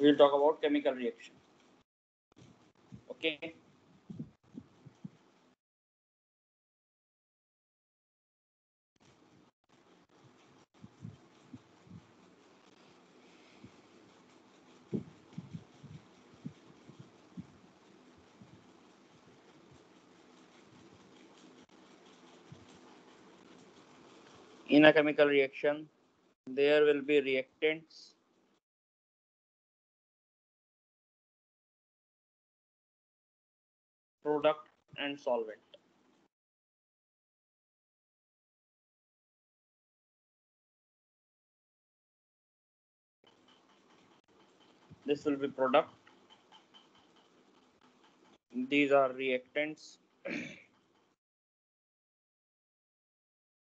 we'll talk about chemical reaction. Okay. In a chemical reaction, there will be reactants product and solvent. This will be product. These are reactants.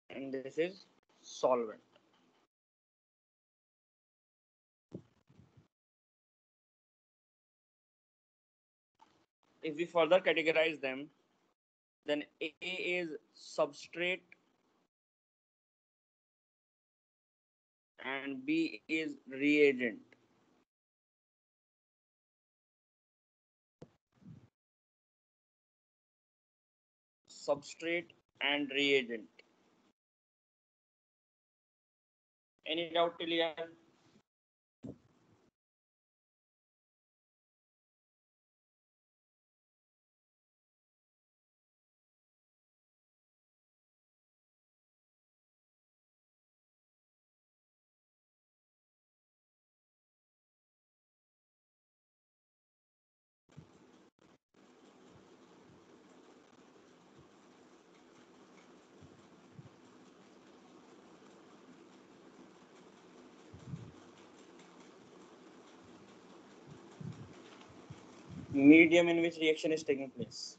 and this is solvent. If we further categorize them, then A is substrate and B is reagent. Substrate and reagent. Any doubt till here? Medium in which reaction is taking place.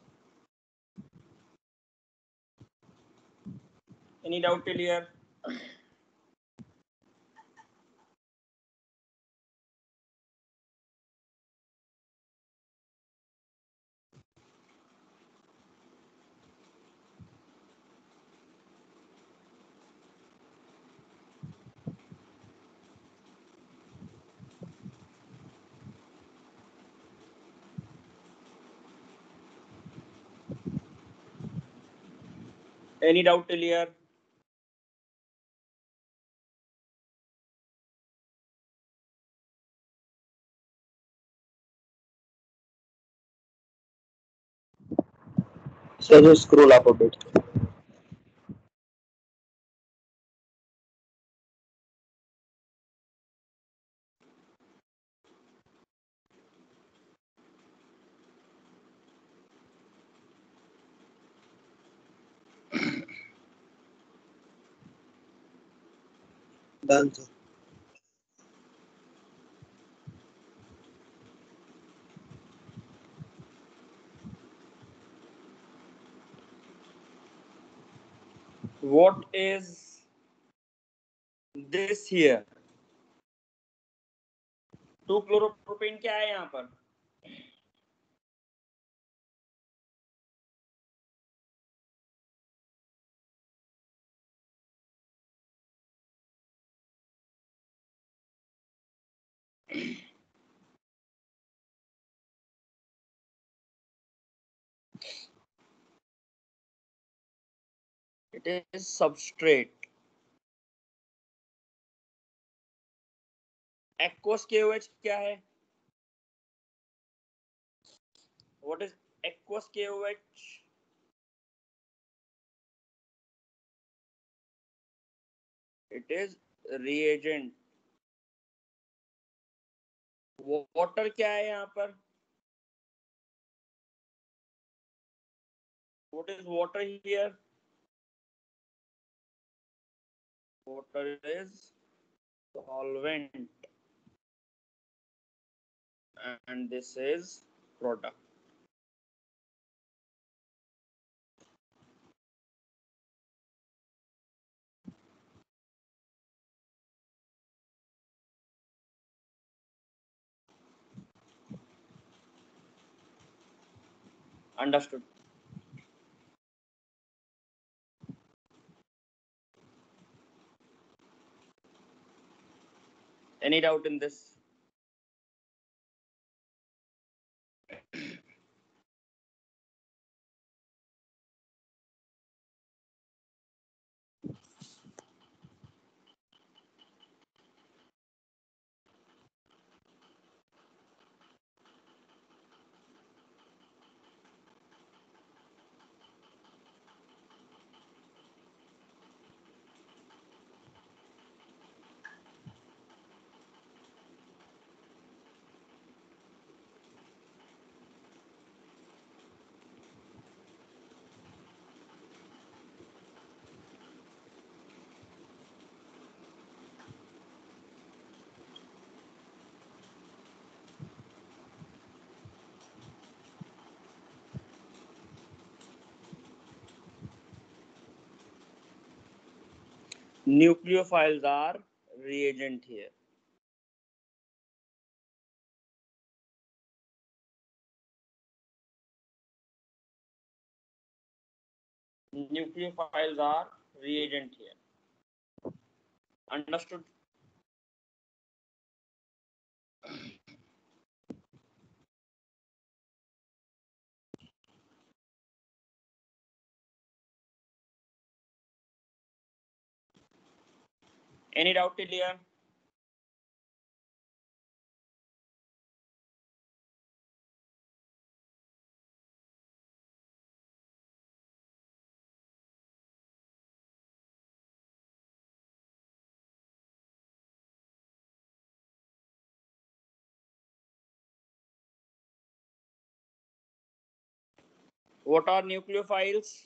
Any doubt till here? Any doubt till here? So just scroll up a bit. Sir. What is this here? Two chloropropane क्या है यहाँ पर it is substrate aqueous KOH क्या है what is aqueous KOH it is reagent water क्या है यहाँ पर what is water here water is solvent and this is product understood. Any doubt in this Nucleophiles are reagent here. Nucleophiles are reagent here. Understood? Any doubt till here? What are nucleophiles?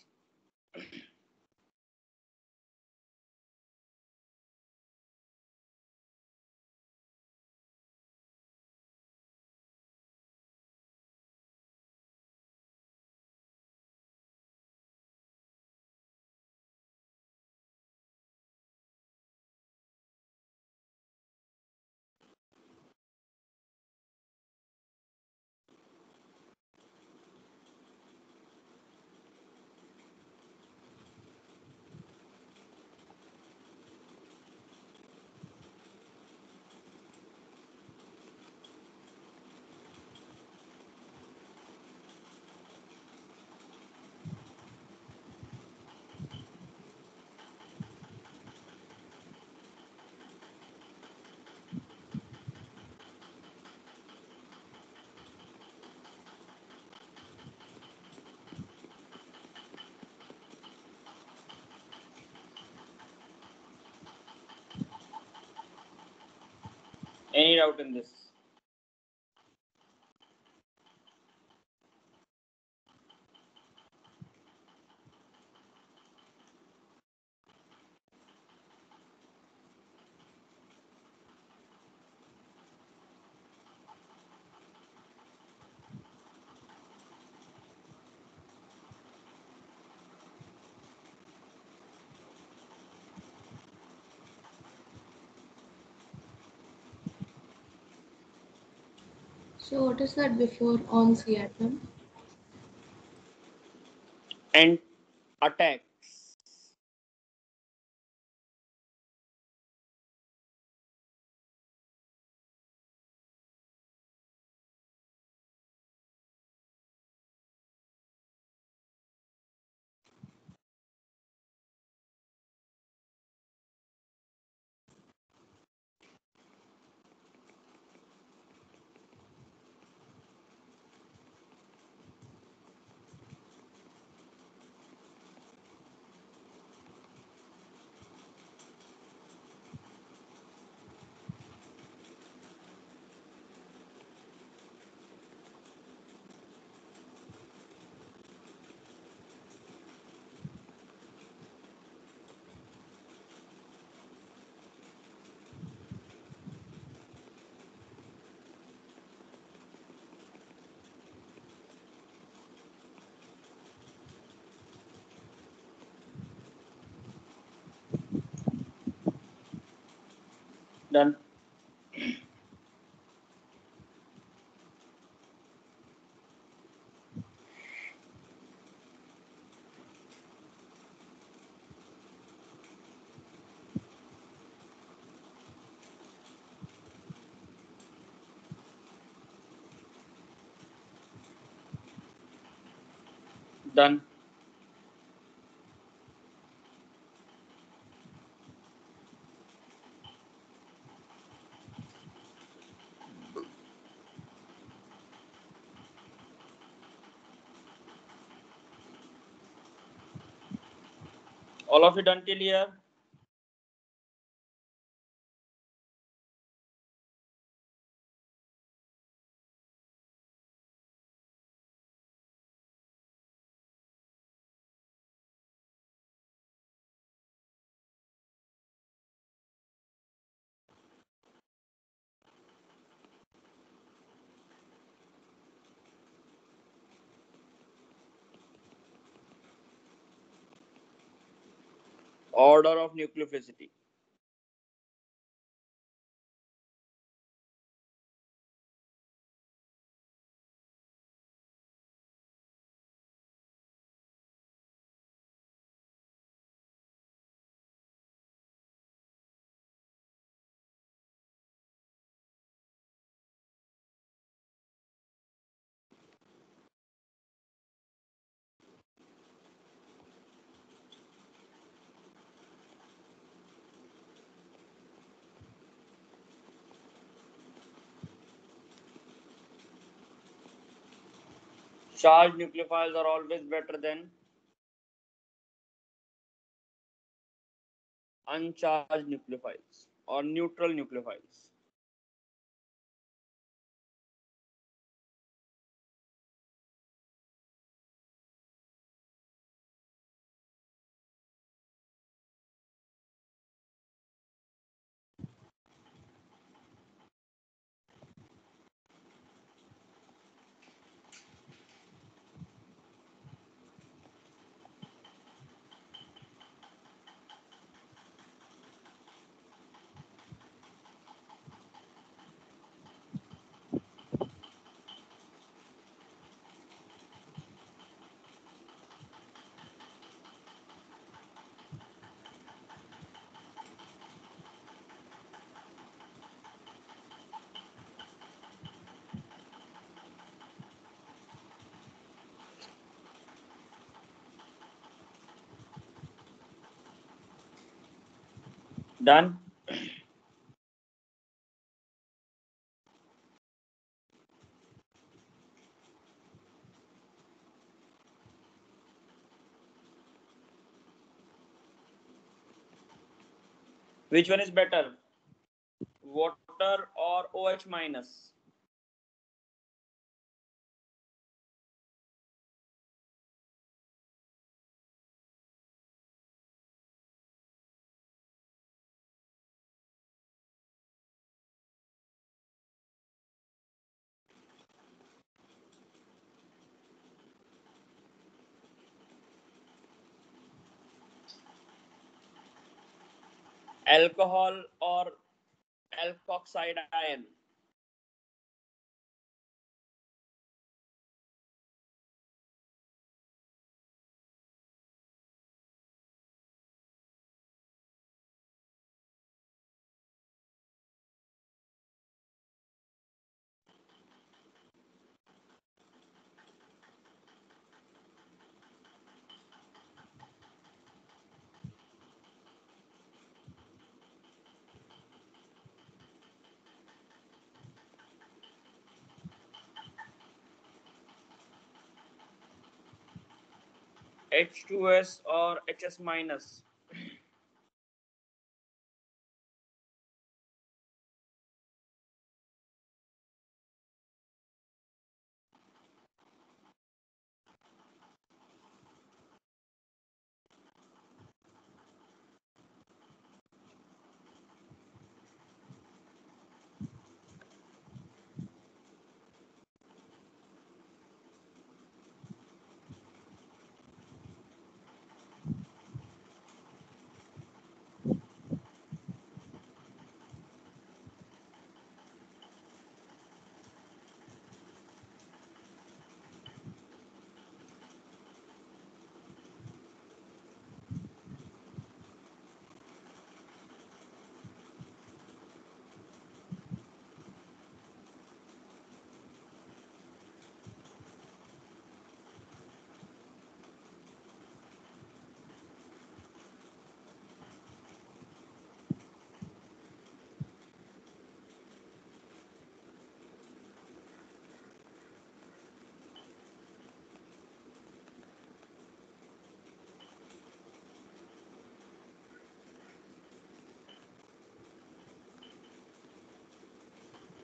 Any doubt in this? So what is that before on atom? And attacks. Done. Done. All of it until here? Order of nucleophilicity. Charged nucleophiles are always better than uncharged nucleophiles or neutral nucleophiles. Done. Which one is better? Water or OH minus? Alcohol or alkoxide ion? H2S or HS minus?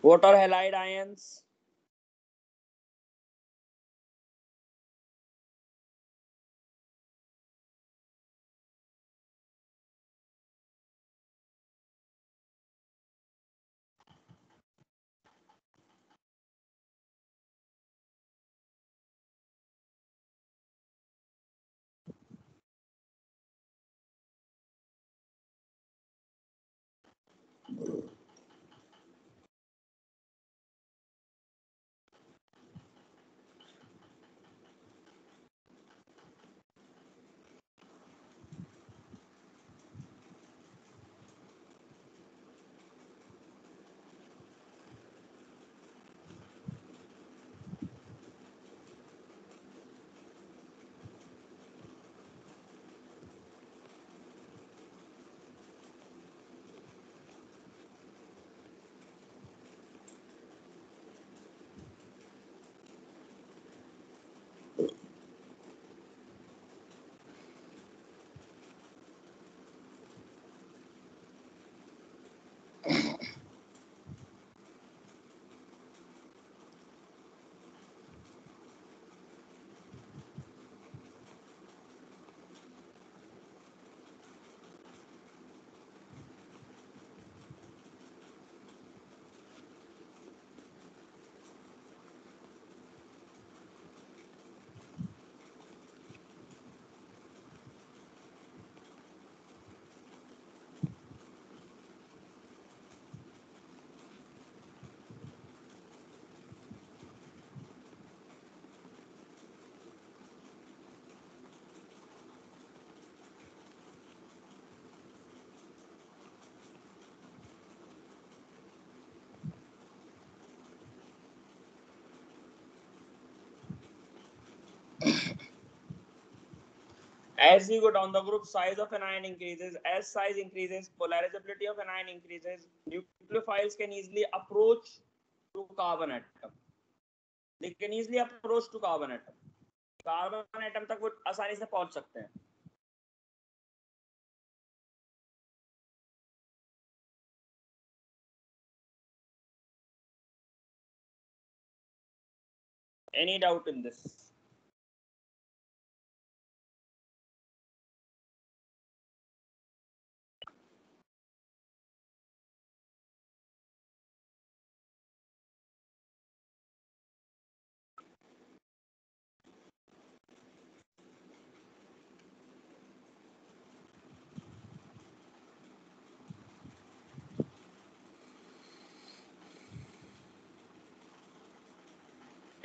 What are halide ions? Thank As you go down the group, size of an ion increases. As size increases, polarizability of an ion increases. Nucleophiles can easily approach to carbon atom. They can easily approach to carbon atom. Carbon atom तक वो आसानी से पहुंच सकते हैं Any doubt in this?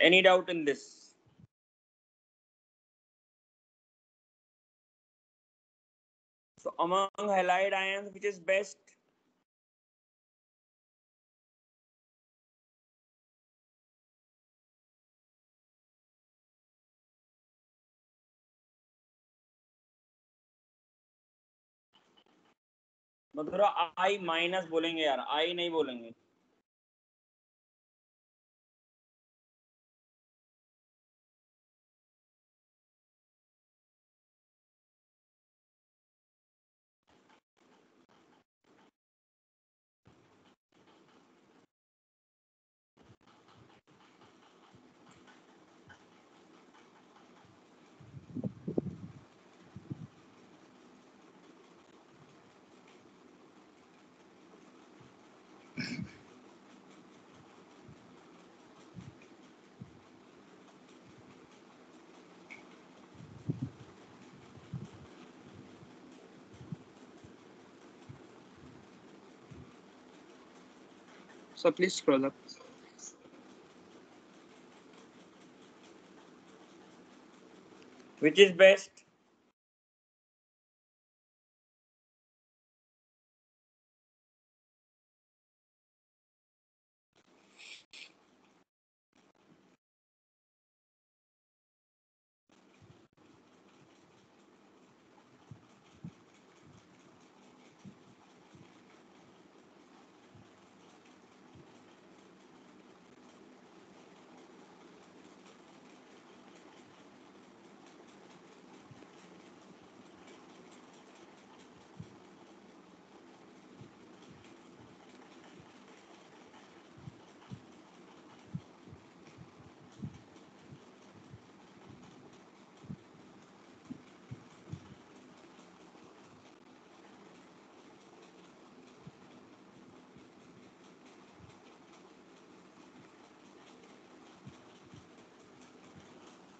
Any doubt in this? So among halide ions, which is best? Madhura I minus बोलेंगे यार आई नहीं बोलेंगे So please scroll up. Which is best?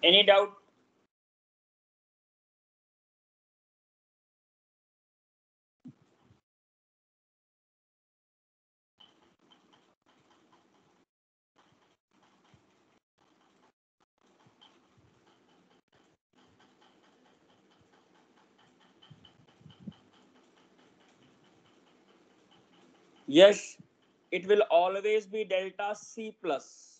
Any doubt? Yes, it will always be delta C plus.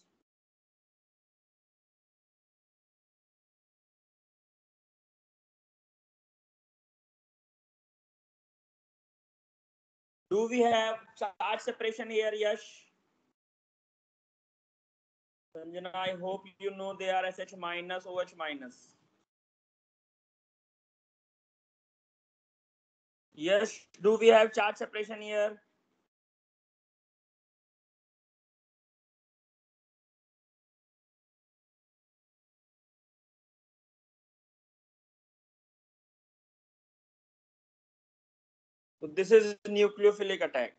Do we have charge separation here, Yash? Sanjana, I hope you know they are SH minus OH minus. Yes, do we have charge separation here? So this is nucleophilic attack.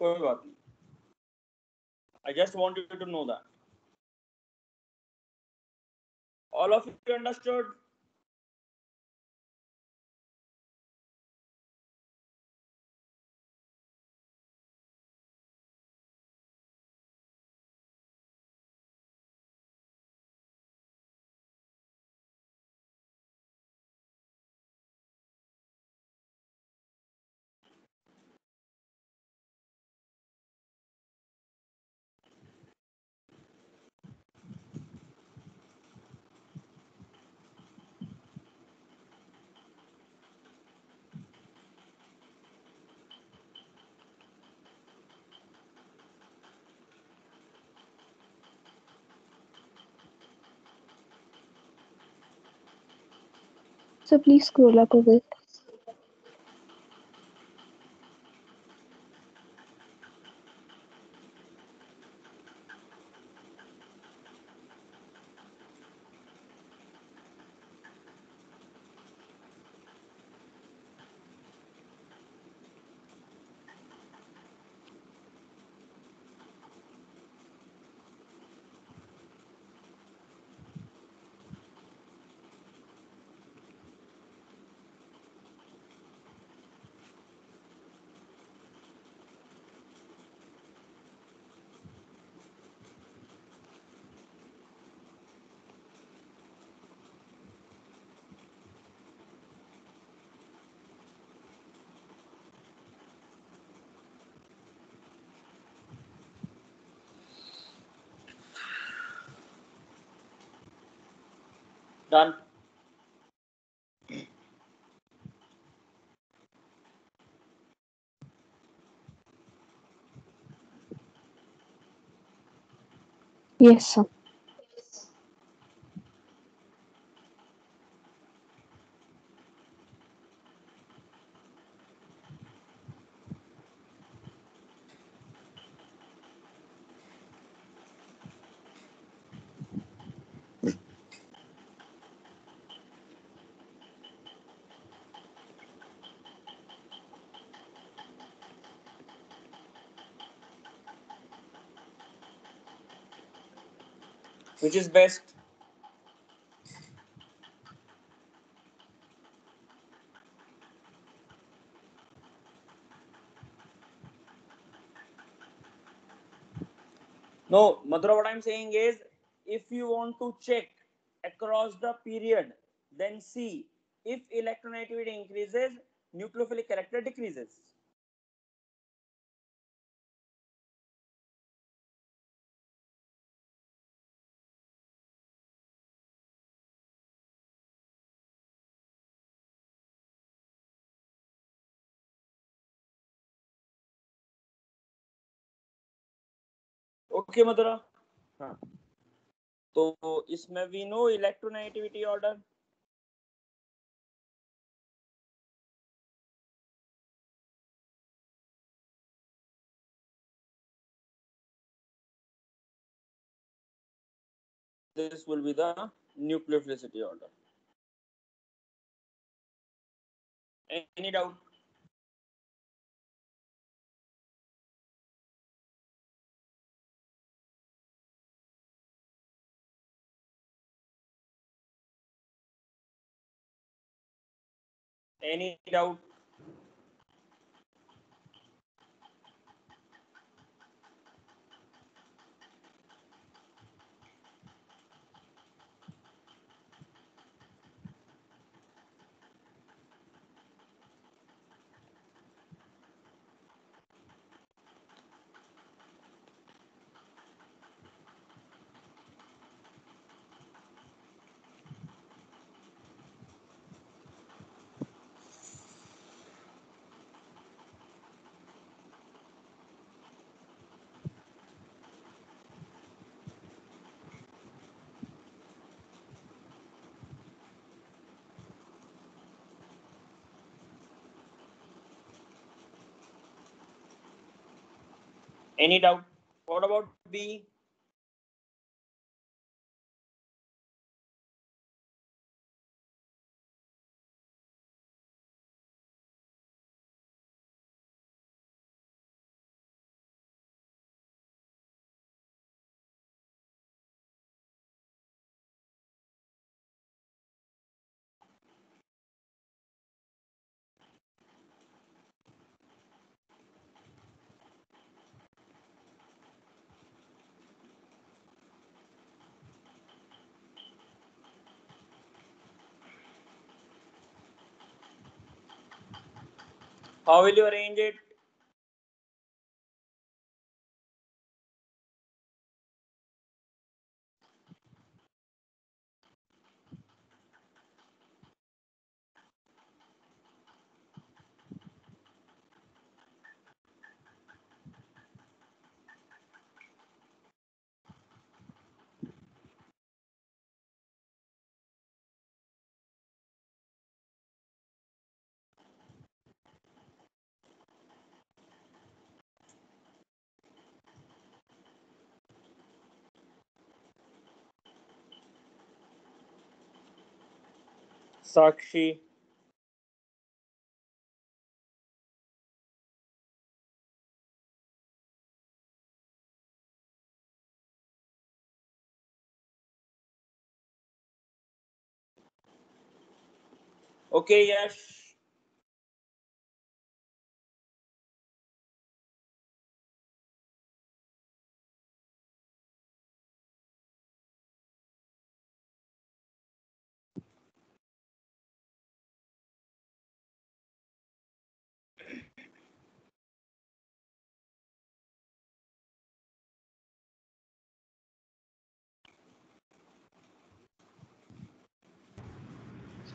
कोई बात नहीं I just want you to know that. All of you understood? Please scroll up a bit. Done. Yes, sir. Which is best? No, Madhura, what I'm saying is if you want to check across the period, then see if electronegativity increases, nucleophilic character decreases. Okay Madhura हाँ तो इसमें we know electronegativity order this will be the nucleophilicity order any doubt any doubt Any doubt? What about B? How will you arrange it? Sakshi. Okay, Yash.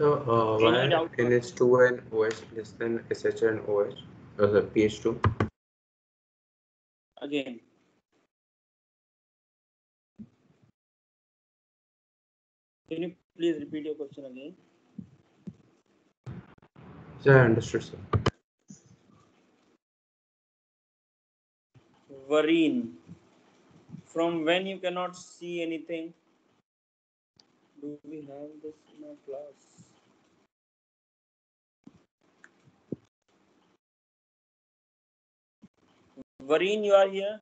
So, uh, why? NH2 and OH less than SH and OH? Uh, the pH2. Again. Can you please repeat your question again? So, I understood, sir. Vareen. From when you cannot see anything? Do we have this in our class? Vareen, you are here?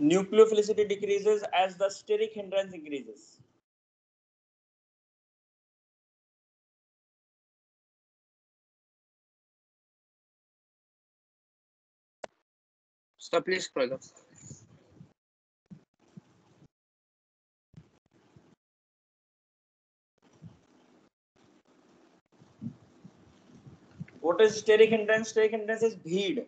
Nucleophilicity decreases as the steric hindrance increases. So please scroll up. What is steric hindrance? Steric hindrance is bead.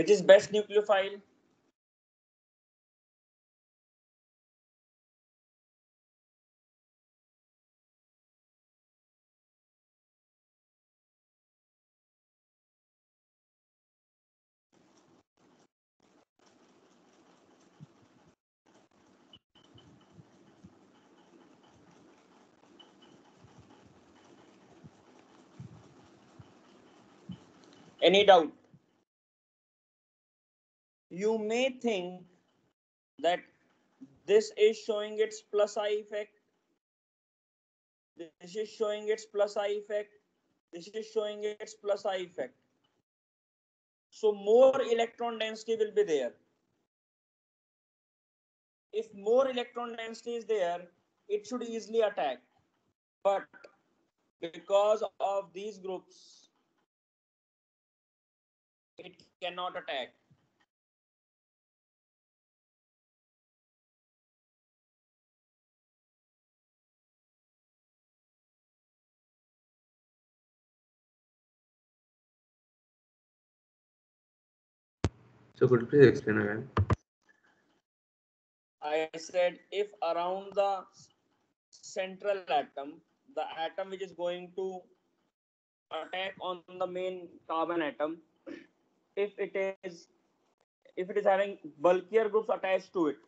Which is best nucleophile? Any doubt? You may think that this is showing its plus I effect. This is showing its plus I effect. This is showing its plus I effect. So more electron density will be there. If more electron density is there, it should easily attack. But because of these groups, it cannot attack. So could you please explain again? I said if around the central atom, the atom which is going to attack on the main carbon atom, if it is if it is having bulkier groups attached to it,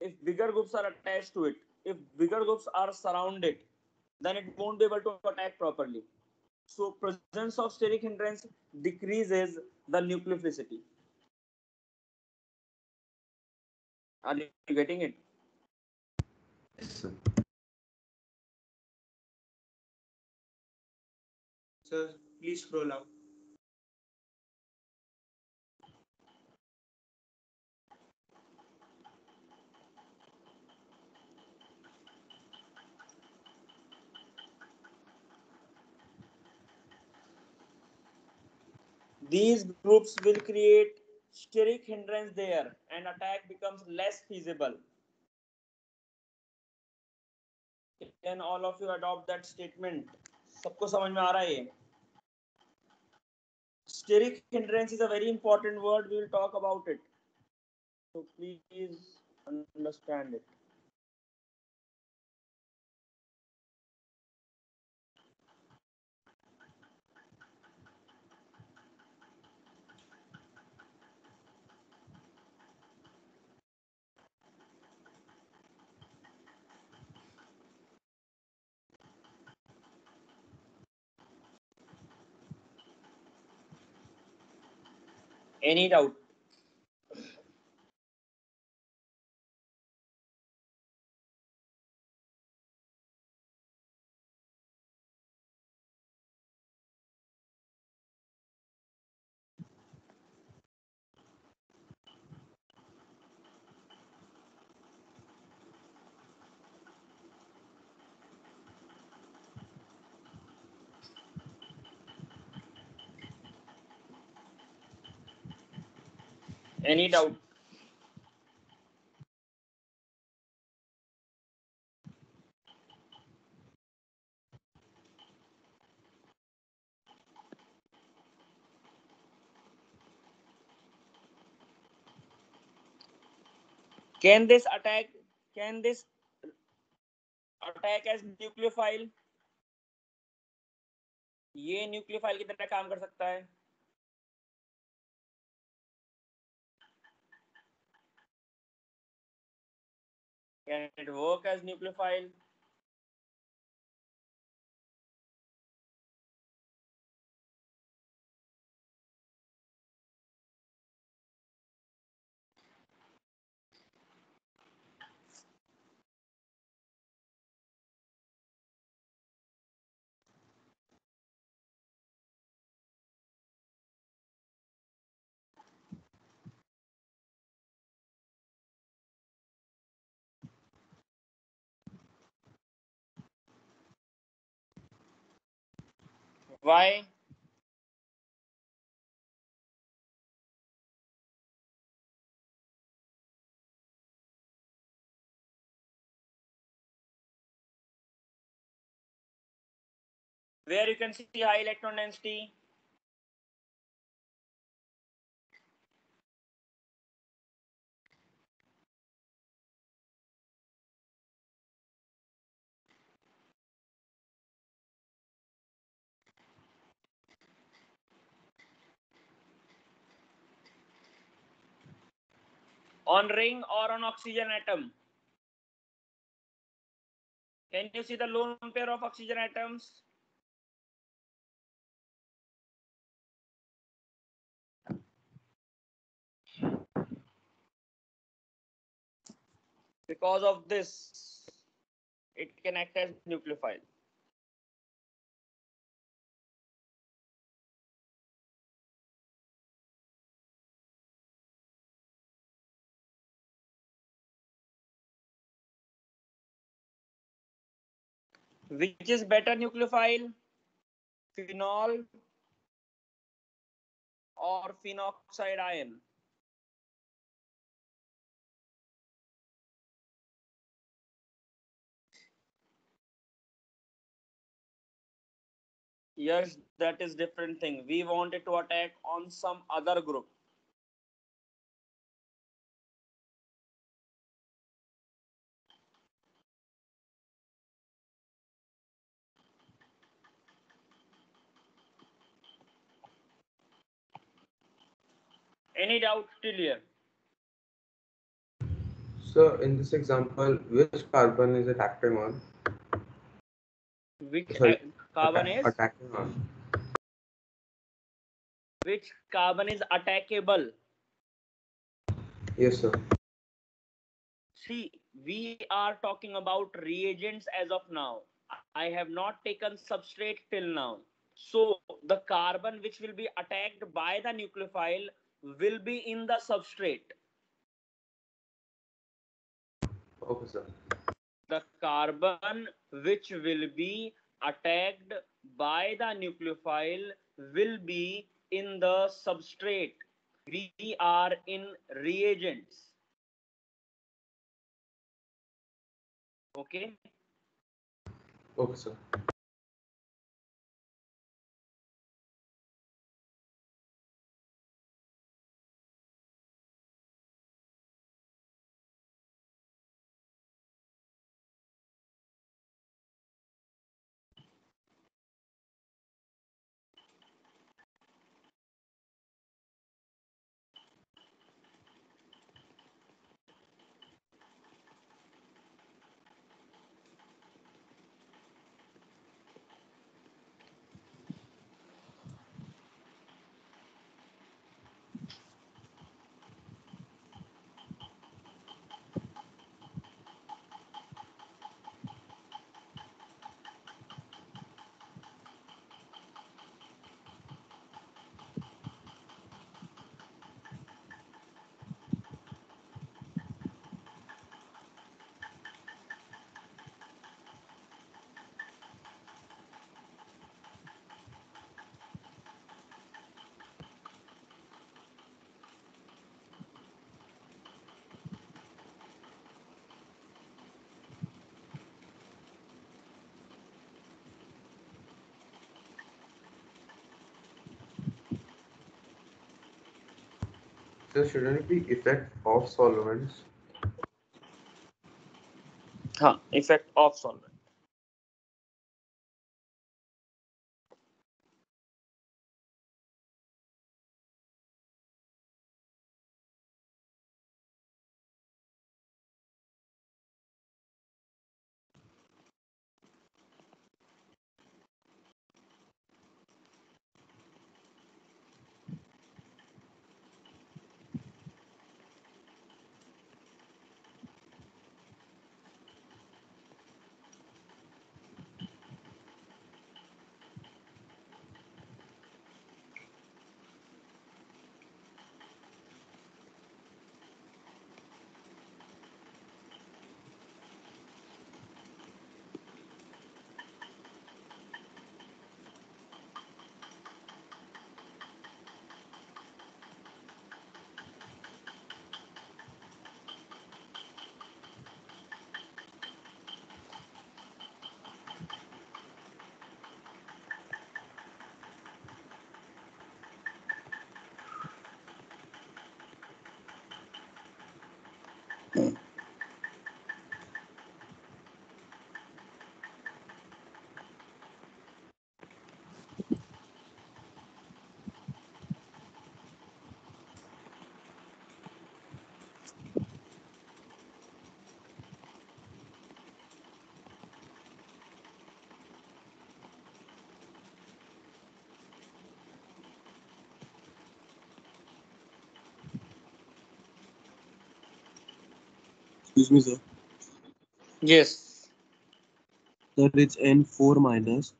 if bigger groups are attached to it, if bigger groups are surrounded, then it won't be able to attack properly. So presence of steric hindrance decreases the nucleophilicity. Are you getting it? Yes, sir. Sir, please scroll out. These groups will create steric hindrance there and attack becomes less feasible. Can all of you adopt that statement? सबको समझ में आ रहा है ये? Steric hindrance is a very important word. We will talk about it. So please understand it. Any doubt? Any doubt? Can this attack? Can this attack as nucleophile? ये nucleophile की तरह काम कर सकता है Can it work as nucleophile? Why? Where you can see high electron density. On ring or on oxygen atom? Can you see the lone pair of oxygen atoms? Because of this, it can act as nucleophile. Which is better nucleophile? Phenol or phenoxide ion? Yes, that is different thing. We wanted to attack on some other group. Any doubt till here? So in this example, which carbon is it acting on? Which Sorry, carbon Atta- is attacking on? which carbon is attackable? Yes, sir. See, we are talking about reagents as of now. I have not taken substrate till now. So the carbon which will be attacked by the nucleophile will be in the substrate. Okay, sir. The carbon which will be attacked by the nucleophile will be in the substrate. We are in reagents. Okay. Okay, sir. So shouldn't it be effect of solvents? Huh, effect of solvent. Excuse me, sir. Yes. Sir, it's N4 minus.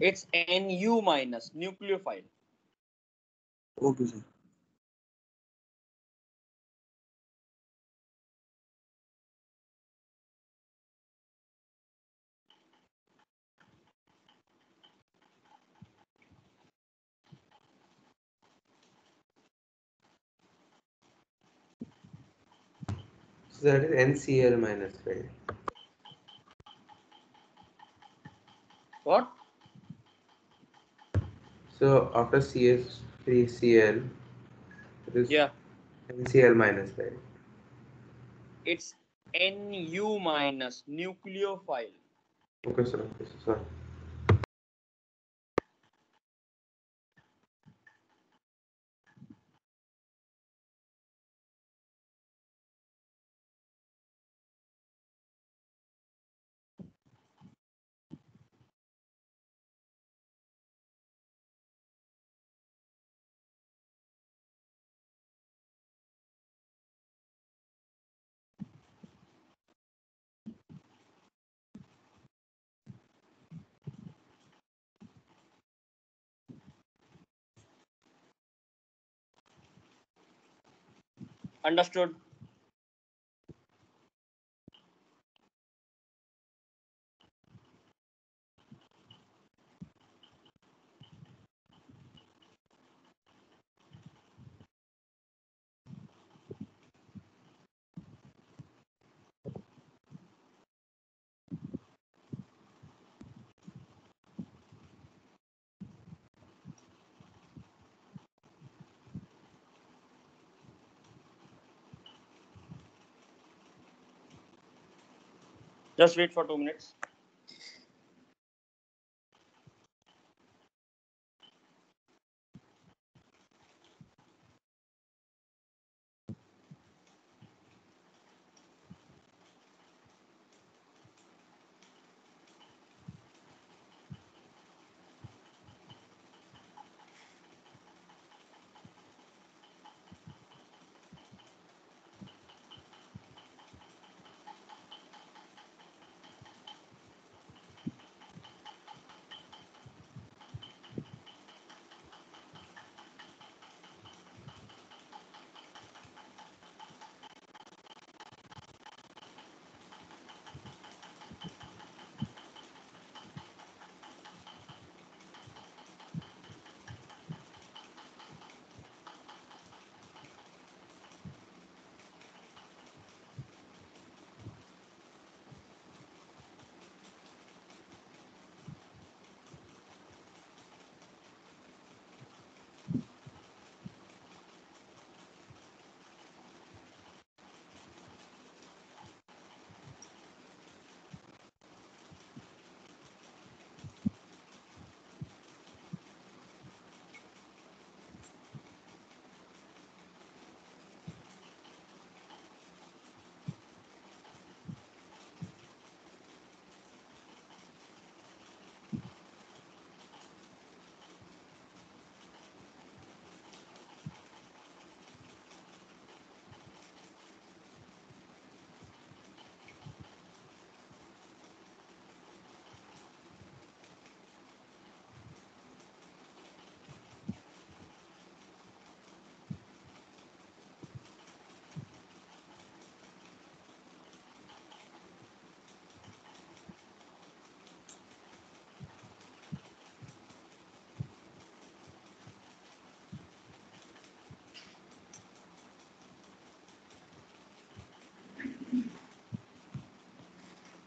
It's Nu minus nucleophile. Okay, sir. So that is NCl minus, right? What? So after CS3Cl, it is Yeah. NCl minus, right? It's Nu minus nucleophile. Okay, sir. Okay, sir. Sorry. Understood? Just wait for two minutes.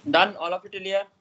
Done? All of it till?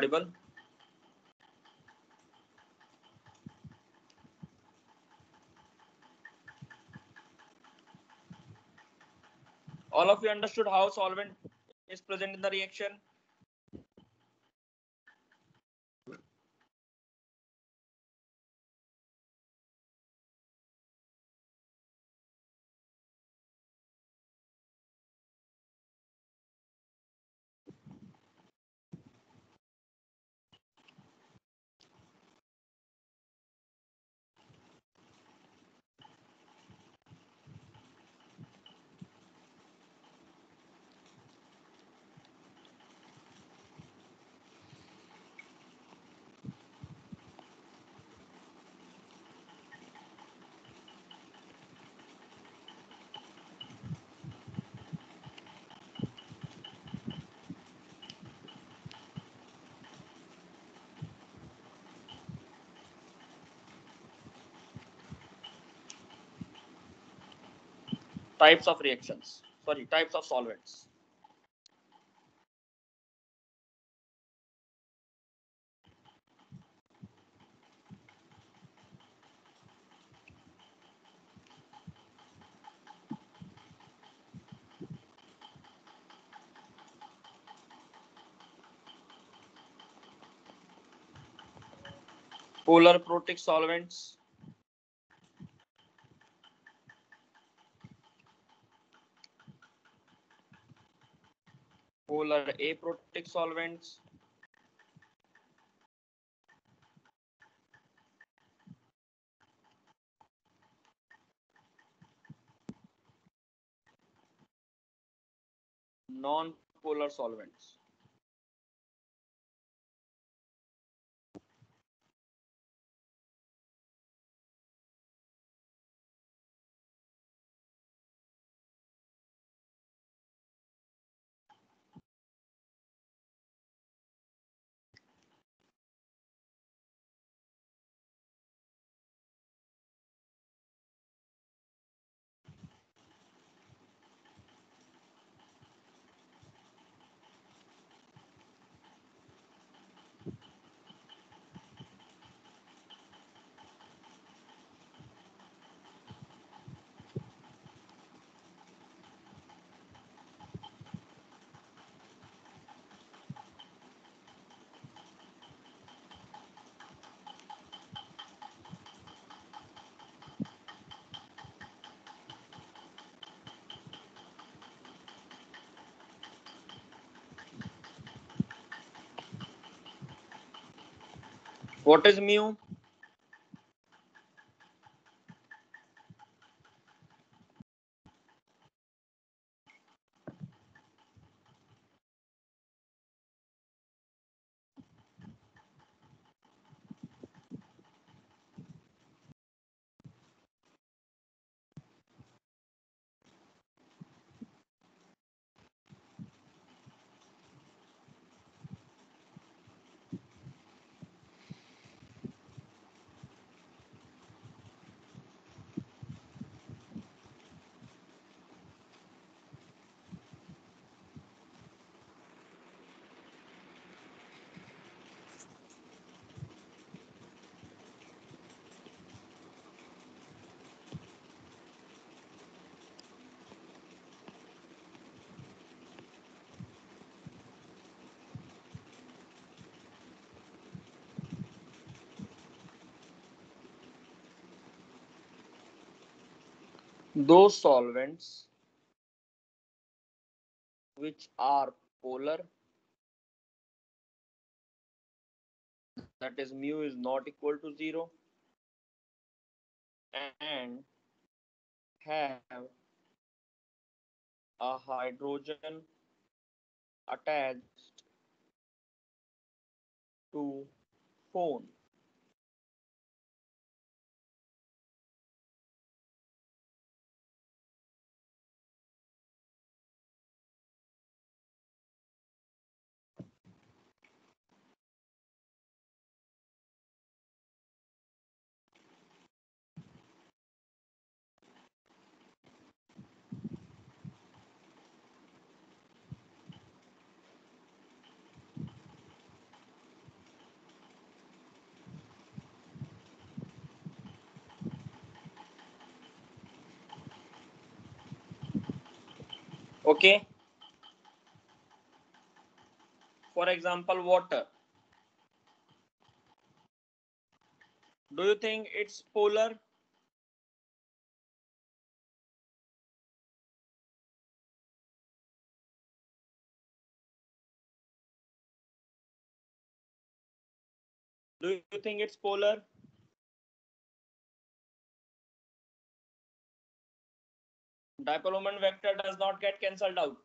audible? All of you understood how solvent is present in the reaction? Types of reactions. Sorry, types of solvents. Polar protic solvents. Polar aprotic solvents. Non-polar solvents. What is mu? Those solvents which are polar that is mu is not equal to 0 and have a hydrogen attached to FON Okay. For example, water. Do you think it's polar? Do you think it's polar? Dipole moment vector does not get cancelled out.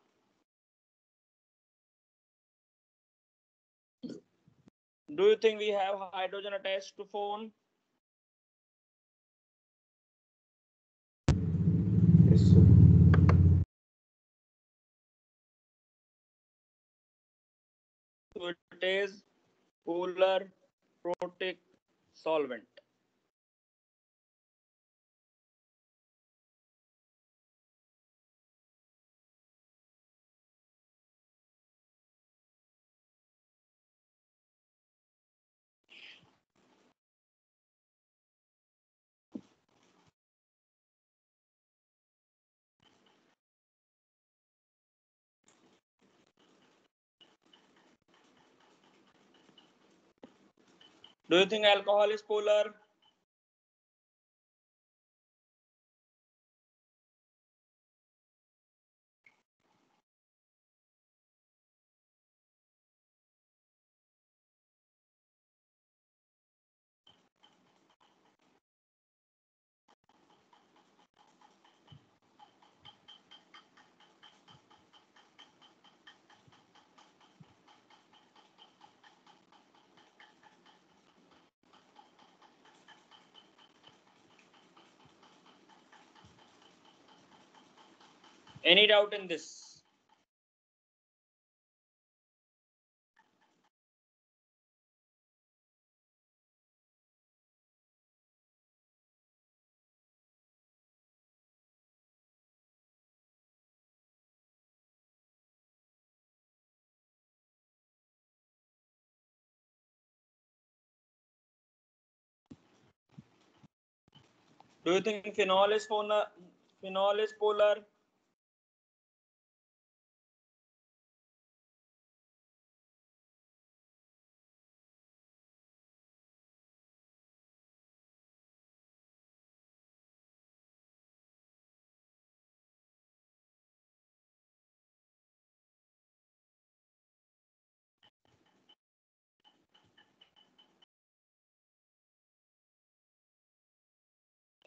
Do you think we have hydrogen attached to FON? Yes, sir. So it is polar protic solvent. Do you think alcohol is polar? Any doubt in this? Do you think phenol is polar? Phenol is polar?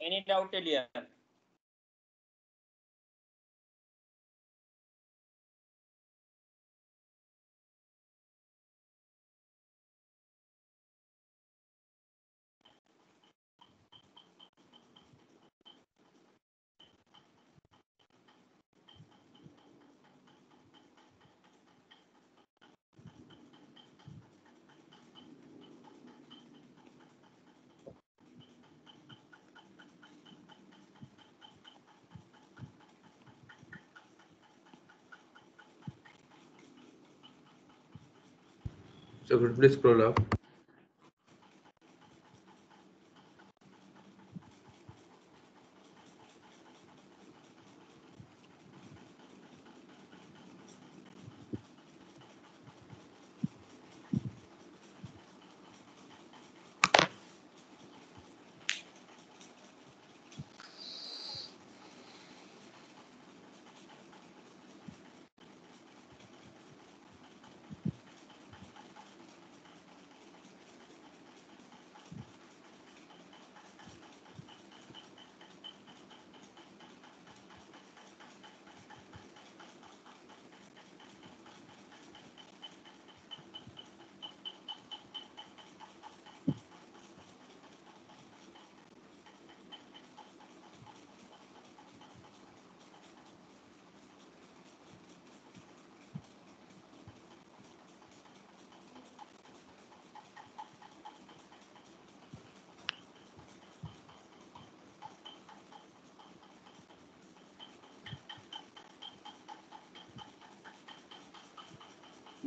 Any doubt till here? So please scroll up?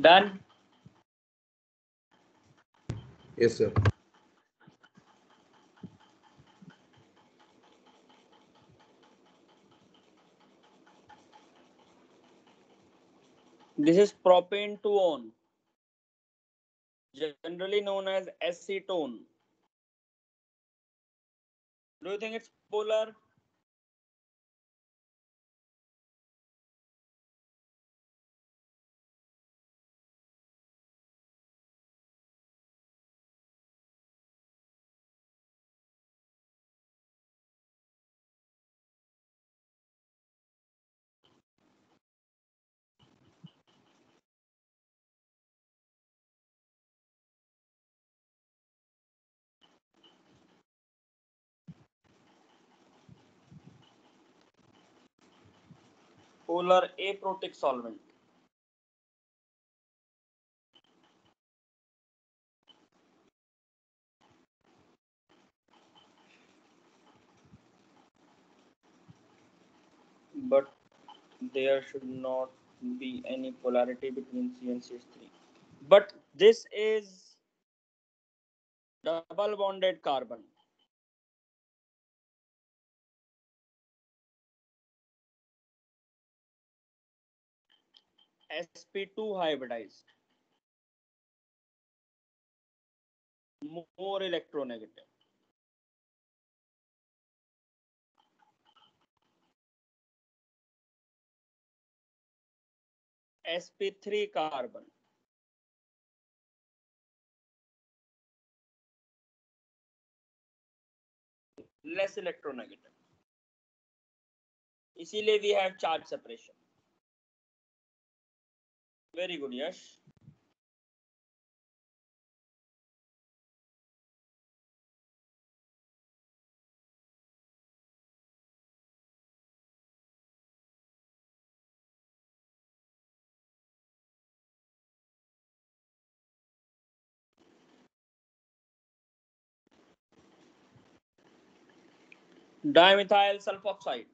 Done? Yes, sir. This is propan-2-one, generally known as acetone. Do you think it's polar? Polar aprotic solvent. But there should not be any polarity between C and CH3. But this is double bonded carbon. Sp2 hybridized more electronegative sp3 carbon less electronegative इसीलिए we have charge separation very good yash dimethyl sulfoxide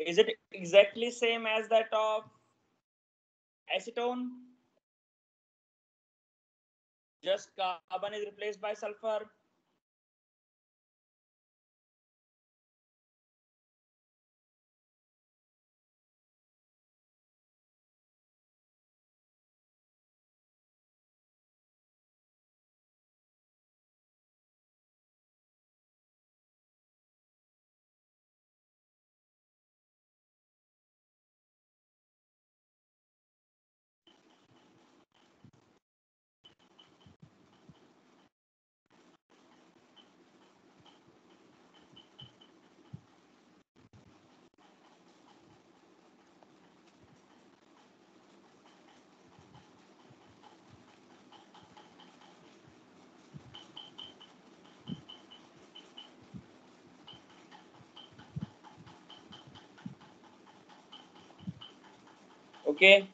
is it exactly same as that of acetone? Just carbon is replaced by sulfur okay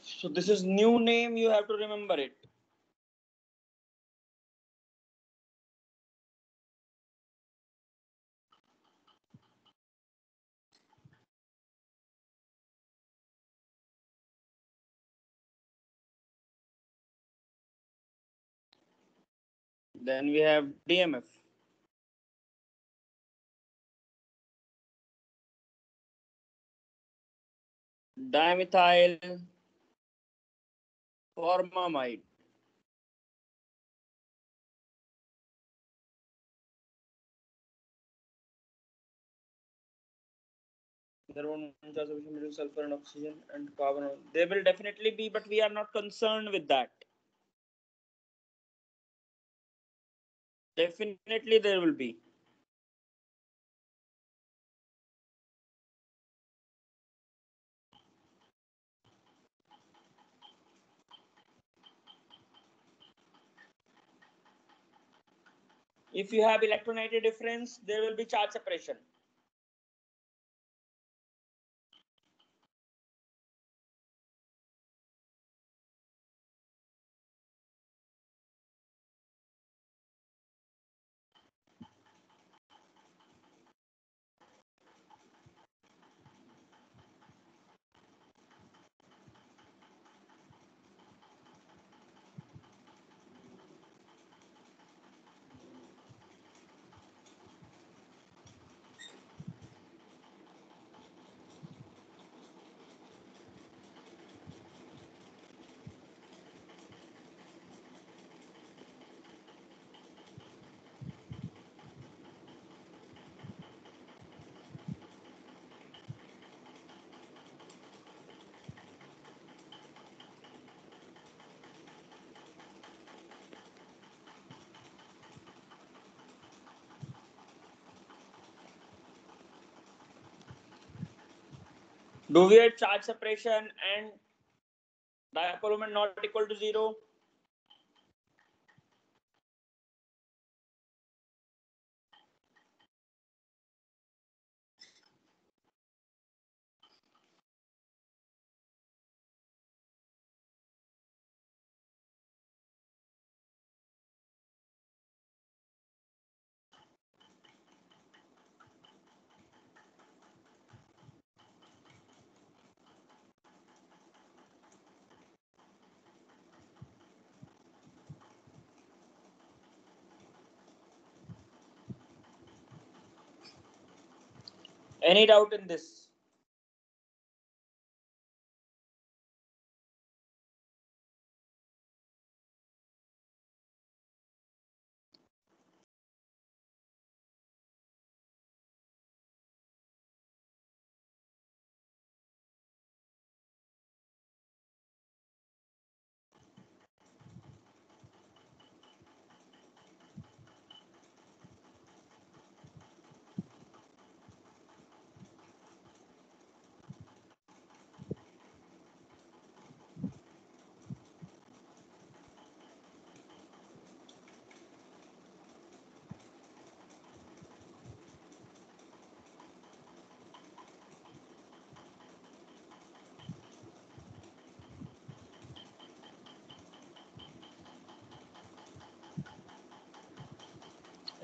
so this is new name you have to remember it. Then we have dmf dimethyl formamide. There won't between sulfur and oxygen and carbon. There will definitely be but we are not concerned with that. Definitely there will be if you have electronegative difference there will be charge separation Do we have charge separation and dipole moment not equal to zero? Any doubt in this?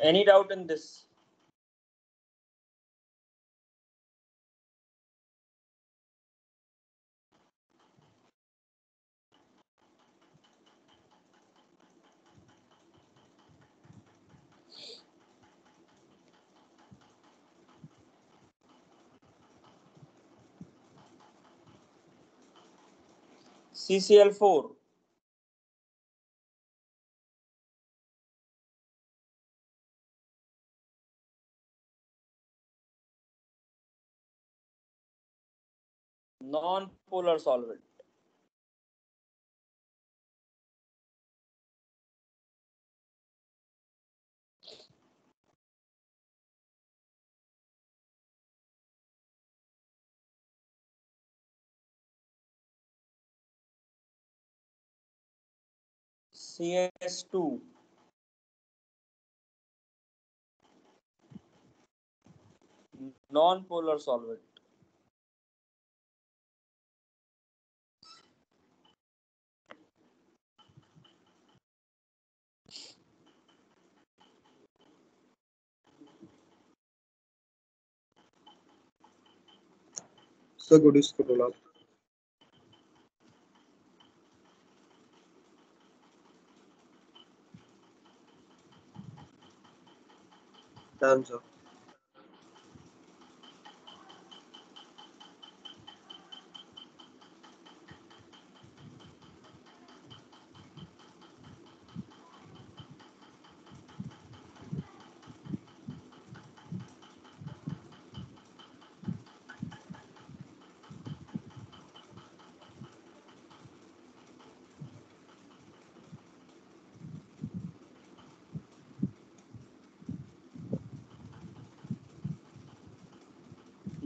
Any doubt in this? CCl4. Non-polar solvent. CS2. Non-polar solvent. Sir, could you scroll up? Done, sir.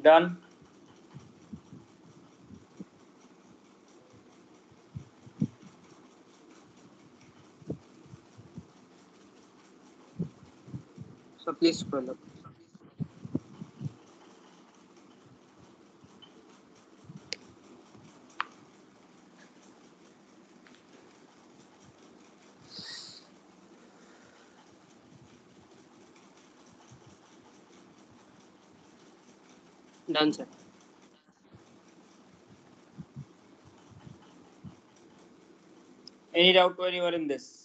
Done. So please scroll up. Sir. Any doubt to anyone in this?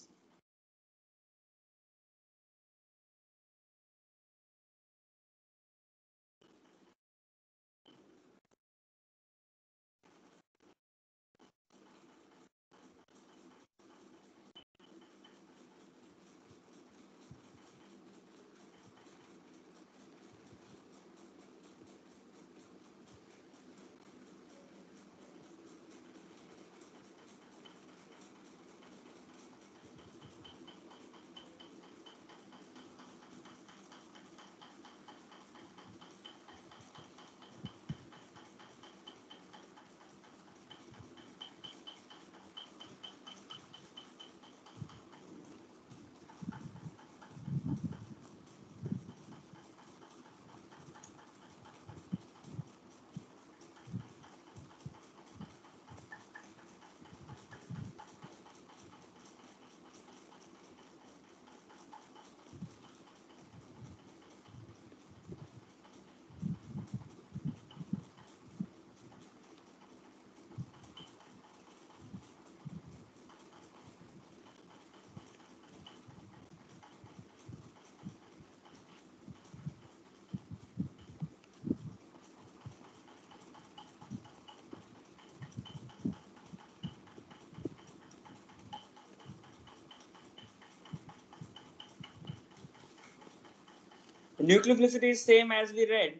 Nucleophilicity is same as we read.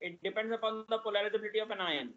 It depends upon the polarizability of an ion.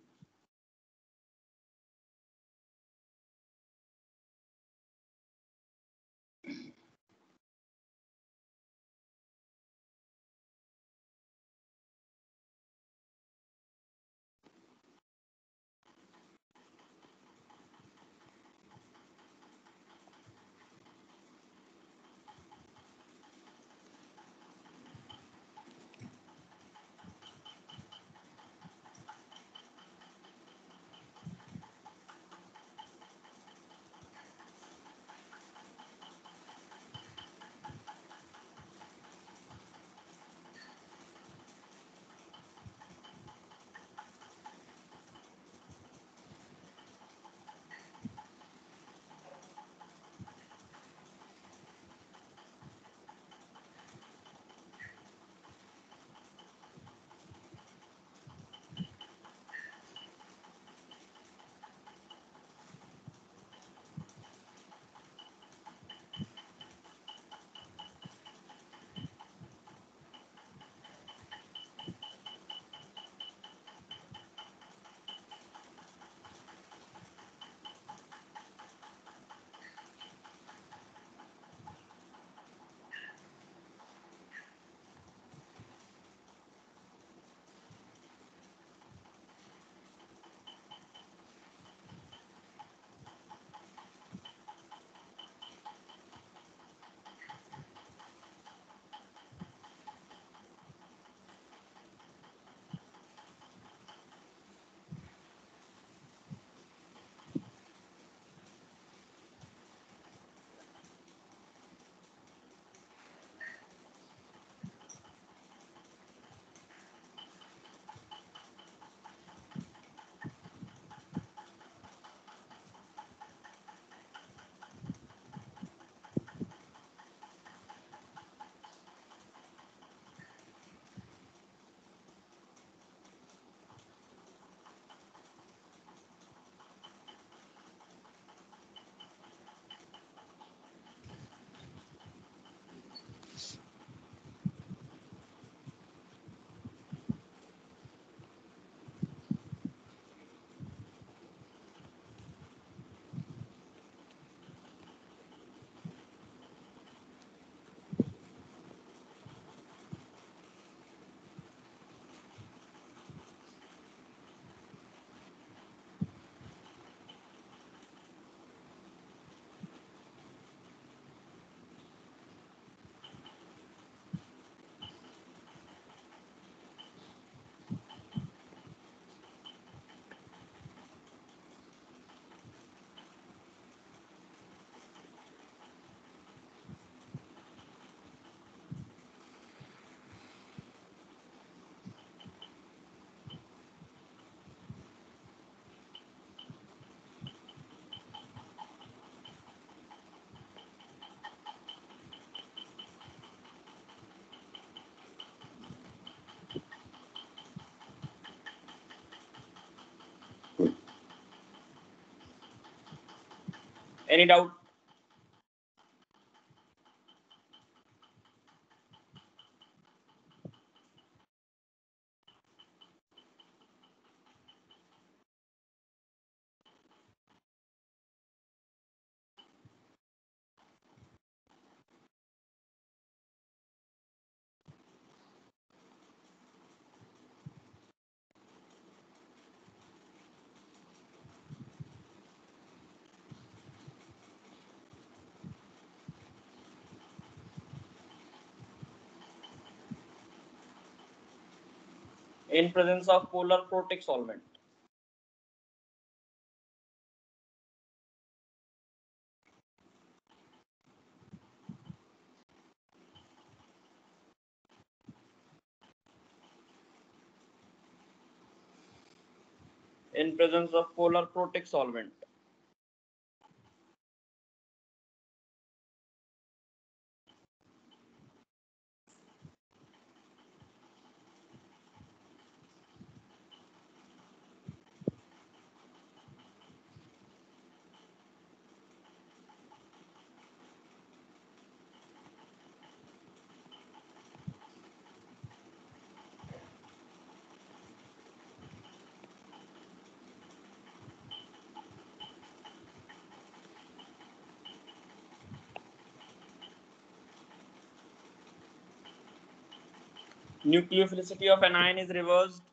Any doubt? In presence of polar protic solvent. In presence of polar protic solvent. Nucleophilicity of anion is reversed.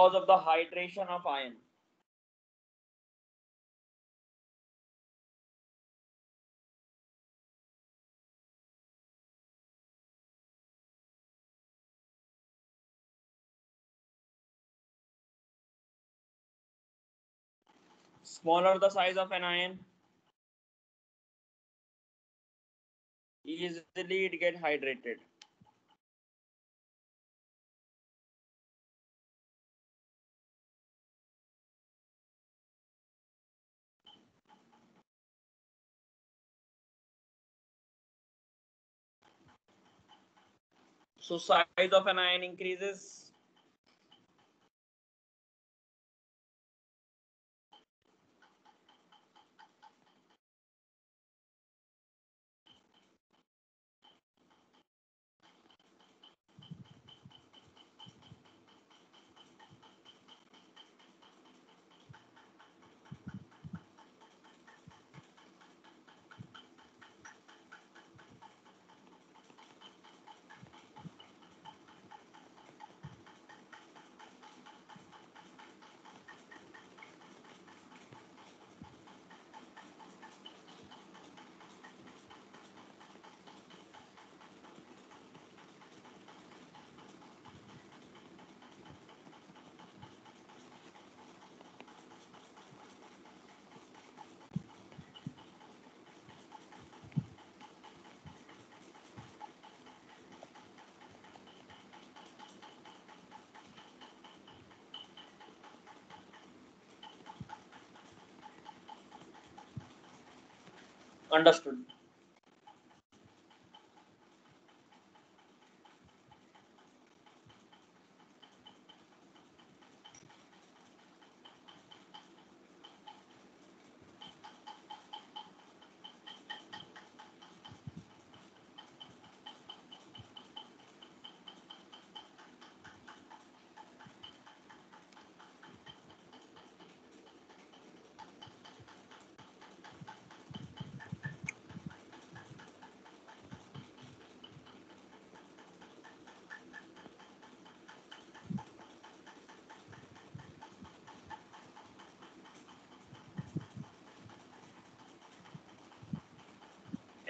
Because of the hydration of ion. Smaller the size of an ion, easily it get hydrated. So size of an ion increases.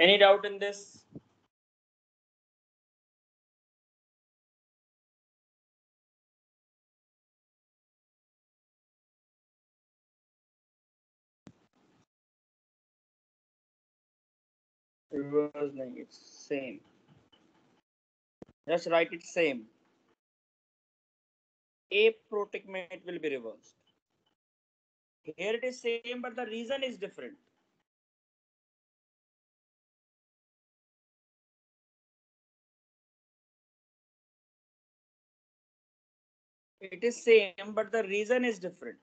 Any doubt in this? Reverse nahi, it's same. Just write it same. Aprotic mate will be reversed. Here it is same, but the reason is different. It is same, but the reason is different.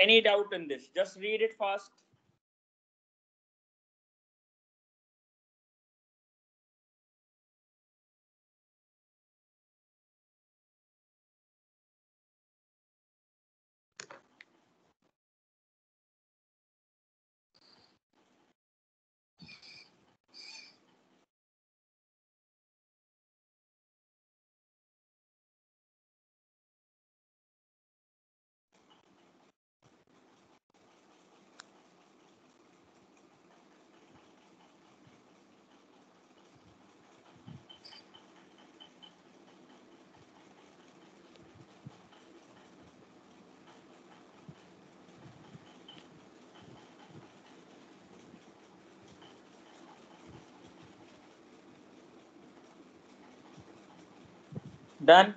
Any doubt in this? Just read it fast. Done.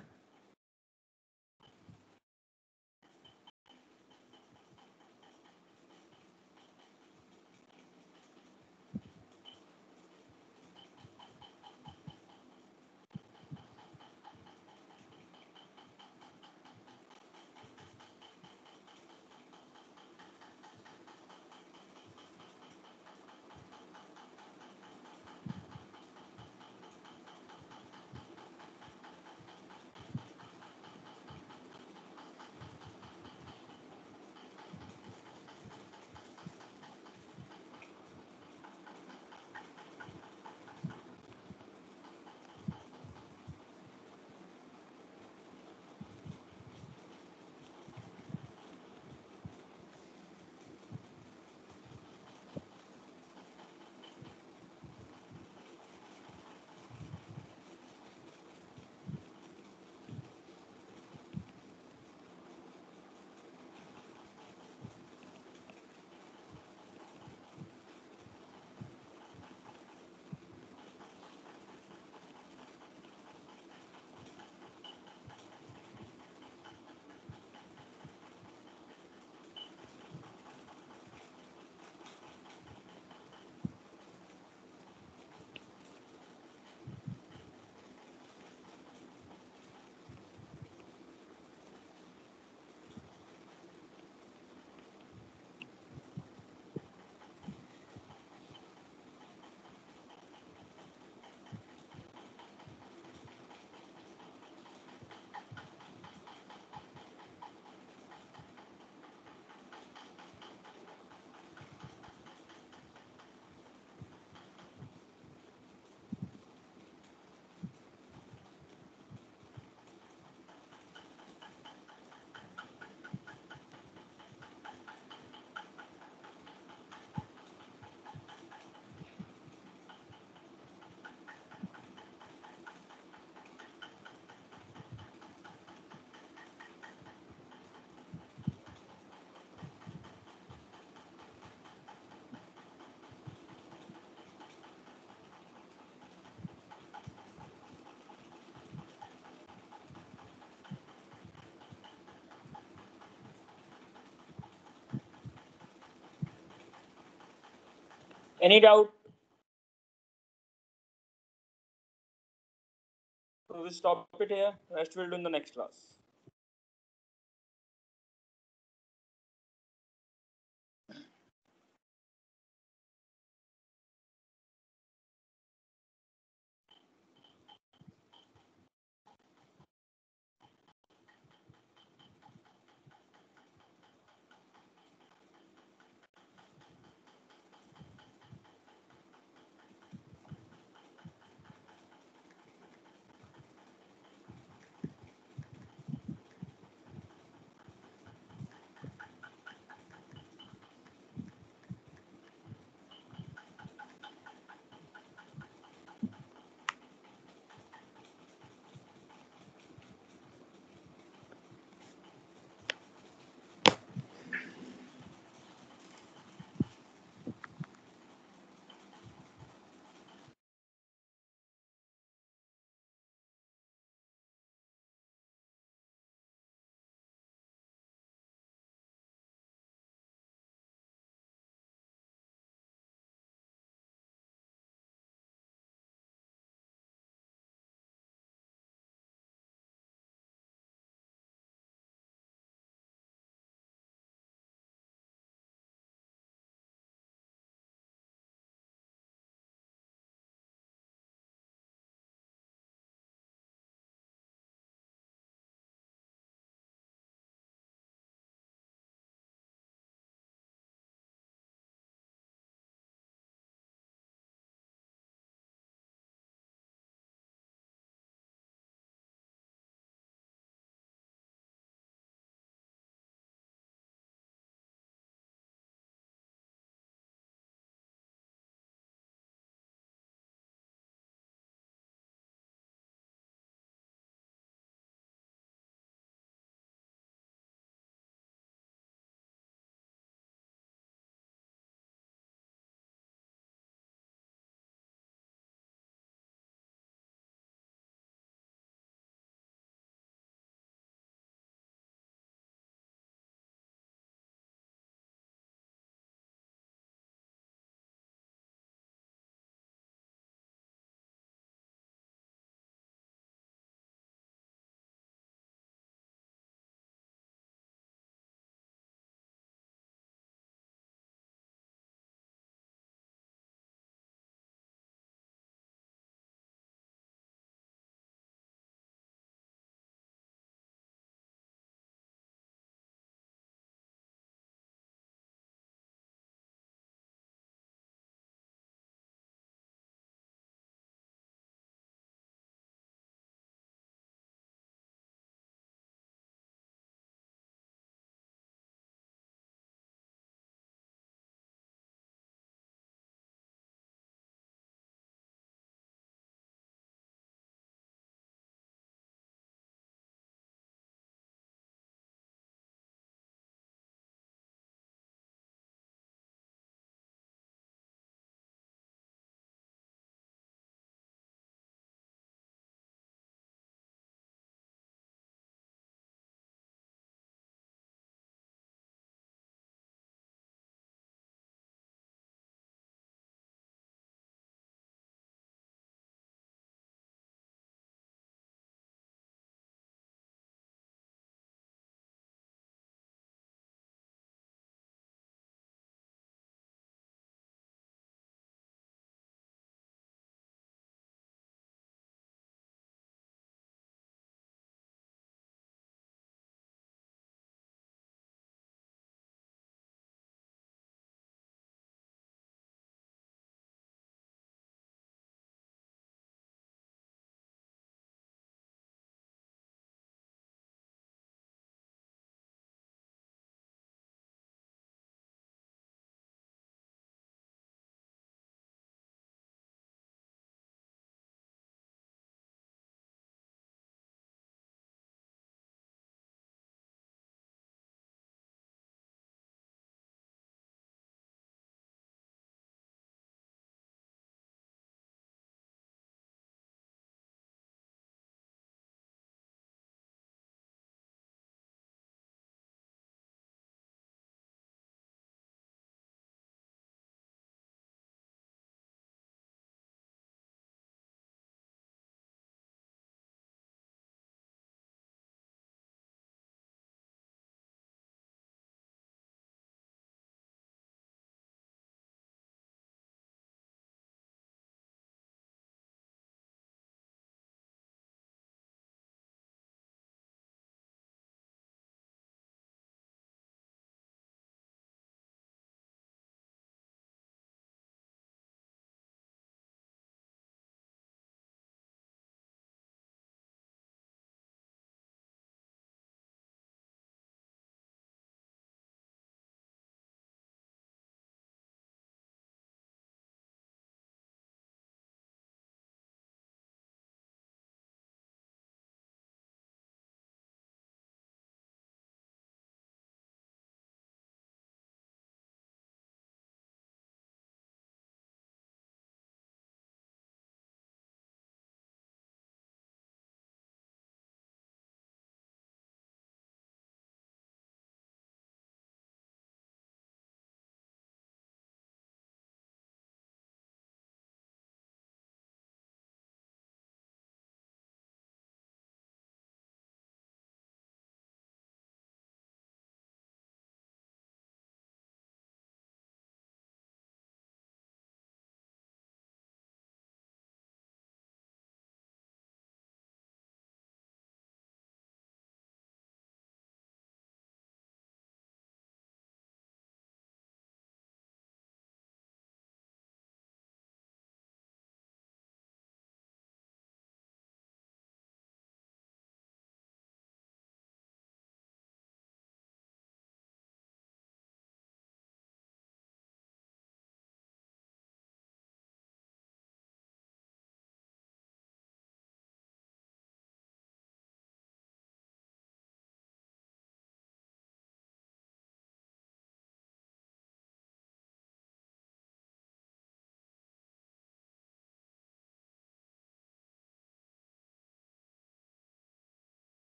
Any doubt? So we'll stop it here. Rest we'll do in the next class.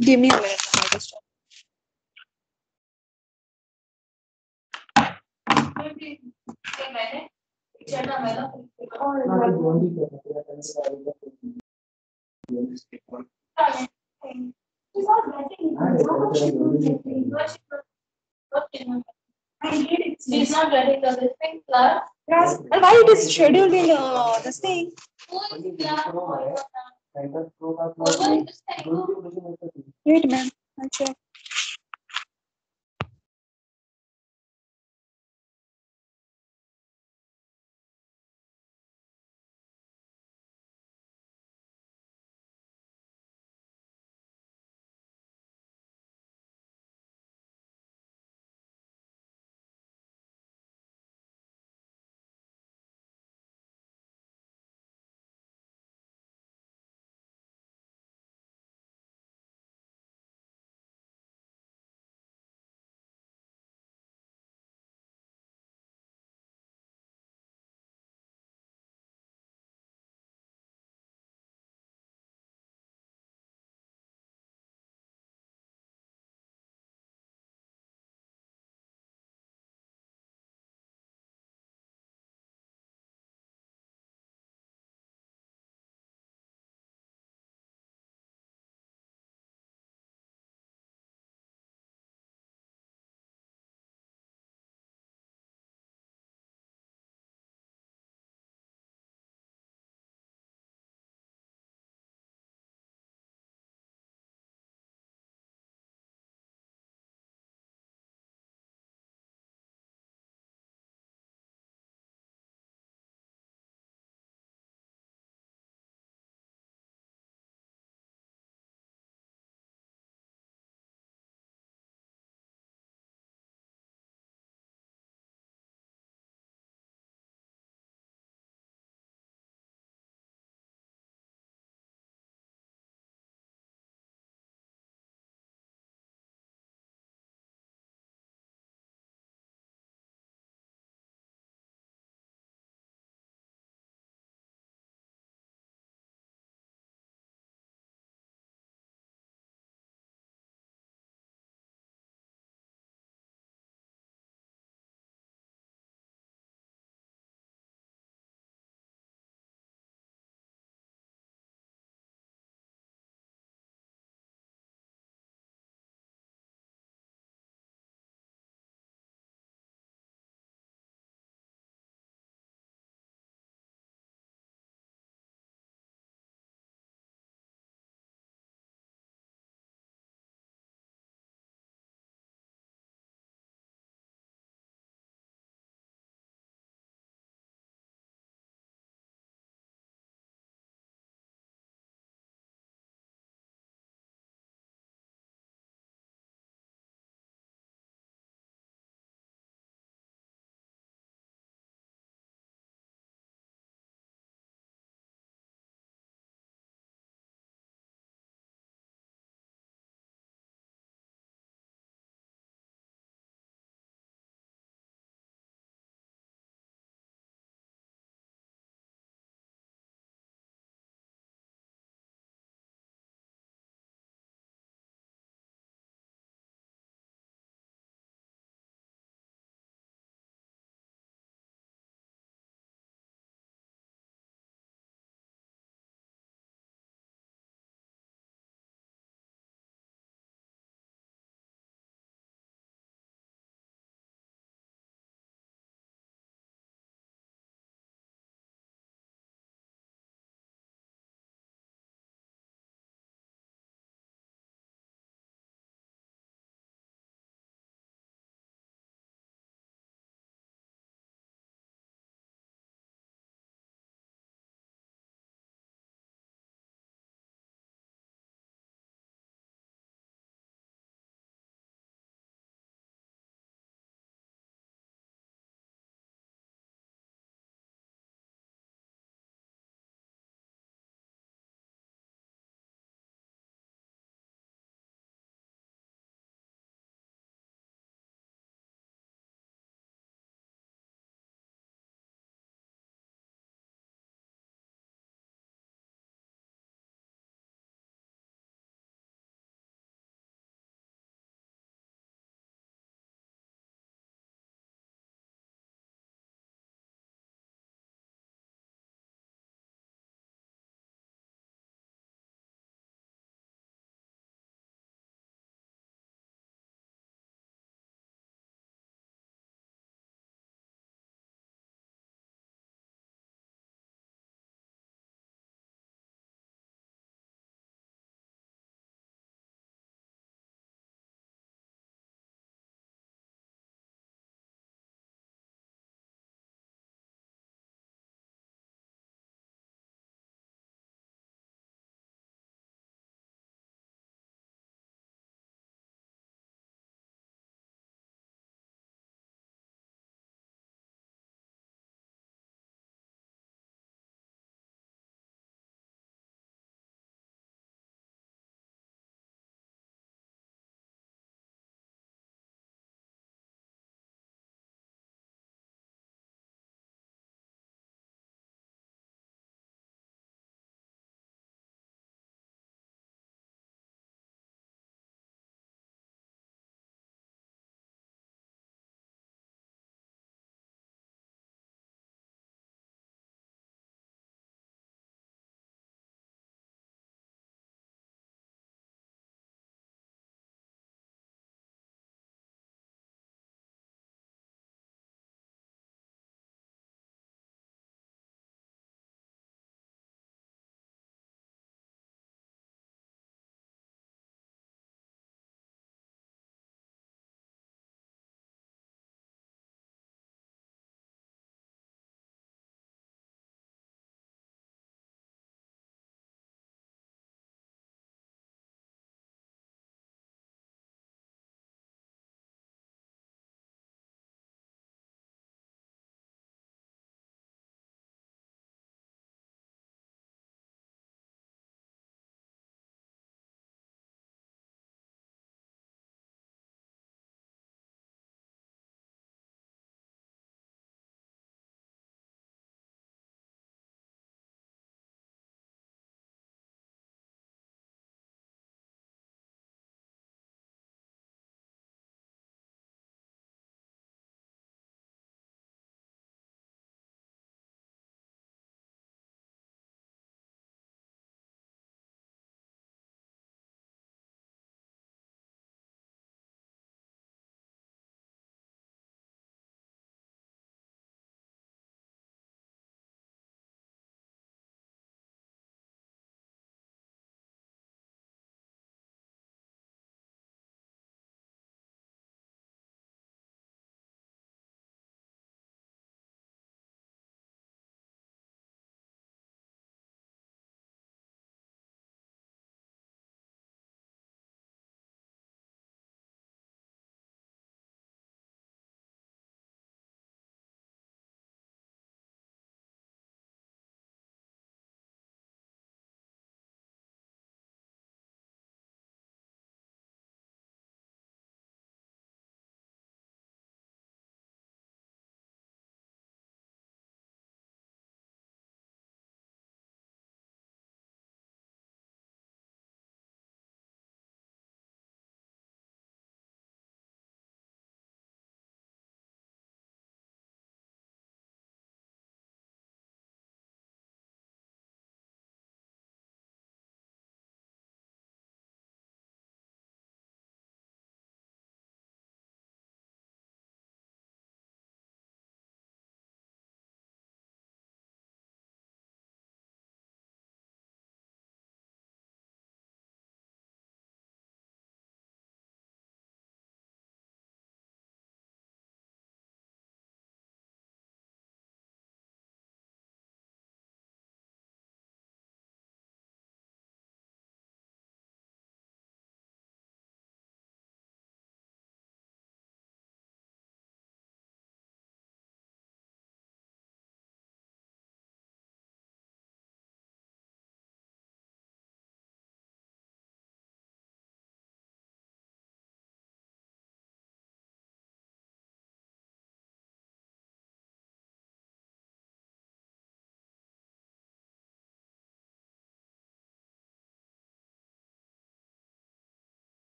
Give me a minute. I'll just She's not ready for this thing, class. Class, and why it is scheduled in uh, this thing? Who is class? This thing? Wait, ma'am. I'll check.